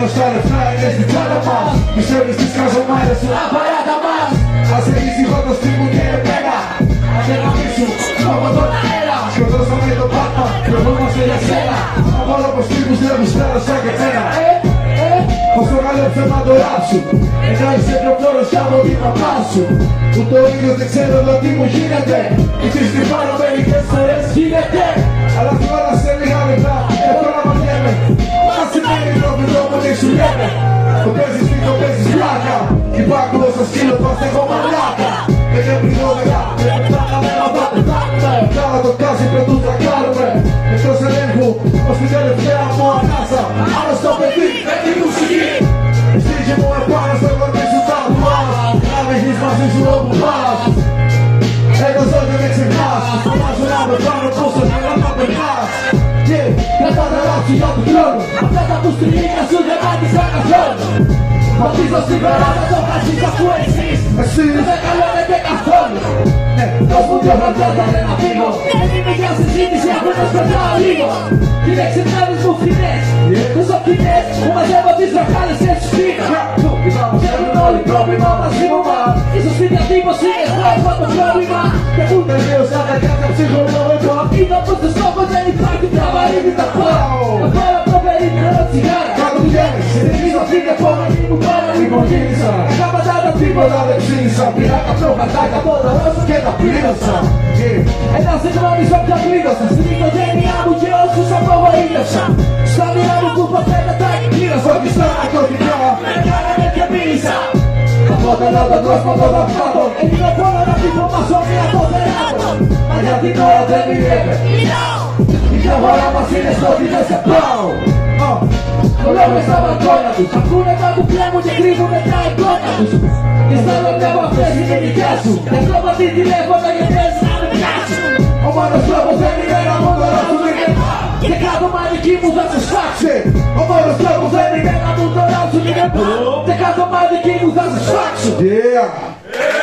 Τέλος τα λεφτά είναι στην τσάντα μας. Πιστεύεις τις καζομάρες σου. Απαράτα μας. Ας έχεις το στρίμου και εμένα. Αν δεν αμίσου από τον αέρα. Σκοτώσαμε τον Πάτμα, προβόμαστε για σένα. Από όλο πως τύπους δεν γουστάρω σαν και εμένα. Πως το καλό ψέμα το ράψου Ενώ είσαι πιο φλόρος κι από την παπά σου. Που το ίδιο δεν ξέρω εδώ τι μου γίνεται. Εσείς την πάνω μερικές φορές γίνεται υπάρχω στο σκύλο το έχω μαλάκα Δεν έπρεπε δώδεκα, δεν πετάγαμε να τα πετάμε Κάνα το κάζι πετού θα κάνουμε. Εκτός ελέγχου, ως την τελευταία μου ανάσα. Άλλο στο παιδί, με τη μουσική. Στήγε μου επάνω στο κορμί σου τα πουλάς Να με έχεις μαζί σου όπου πας. Εγώ ζω και με ξεχνάς. Φωνάζω να με πάνω πόσο και να περνάς. Κρατά τα λάθη για του χρόνου Αυτά τα που στριμμύκα σου δεν πάτησαν καθόλου Πατήσω στην περάδα το χασίσα που εσείς. Εσείς. Δεν καλώνετε καθόλου. Ναι, δώσ' μου δυο χαρτιά να φύγω. Δεν είμαι για συζήτηση αφού να σπερνάω λίγο. Τι εξετάρεις μου φθηνές Τόσο φθηνές που μαζεύω τις ραχάλες και τους φύγω Ξέρουν όλοι πρόβλημα μαζί μου μας Ίσως η διατύπωση εγώ έχω το πρόβλημα. Και που τελείωσα τα κάποια ψυχολογικό Είδα πως το στόχο δεν υπάρχει. Τραβαρή τα πάω Τώρα το περίμενο τσιγάρα Κάτω πηγαίνεις, συνεχίζω αυτή την επόμενη μου πάρα Λοιπόν γύρισα, έκανα τα τίποτα δεν ψήνισα Πήρα κάποιο χαρτάκια από τα ρώσο και τα πλήρωσα Ένα συγγνώμη σε όποια πλήρωσα Στην οικογένειά μου και όσους απογοήτευσα Στα μοίρα μου που ποτέ τα εκπλήρωσα Όχι στα ναρκωτικά, με κάνανε και μίλησα Από τον άλλο κόσμο των δαχμάτων Έγινε πόνο να την προμάσω μία το θεράτο Μα για την ώρα δεν μιλάμε Η διαφορά μας είναι στο ότι δεν σε πάω Κολλάμε στα μπαλκόνια τους. Ακούνε τα που κλέμουν και κρύβουνε τα εικόνα τους. Και στα λόγια από αυτές είναι δικιά σου. Δεν κόβω τη τηλέφωνα και θες να με πιάσουν Ο μόνος τρόπος δεν είναι να μου δωρώσουν είναι Και κάτω μαδική μου θα σε σφάξει Ο μόνος τρόπος δεν είναι να μου δωρώσουν είναι Και κάτω μαδική μου θα σε σφάξουν Yeah